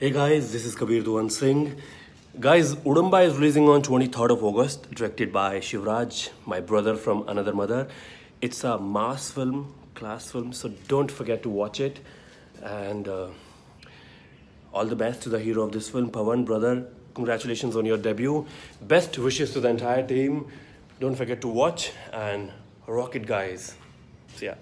Hey guys, this is Kabir Duhan Singh. Guys, Unduba is releasing on 23rd of August, directed by Shivraj, my brother from another mother. It's a mass film, class film, so don't forget to watch it. And uh, all the best to the hero of this film, Pawan, brother. Congratulations on your debut. Best wishes to the entire team. Don't forget to watch and rock it, guys. See ya.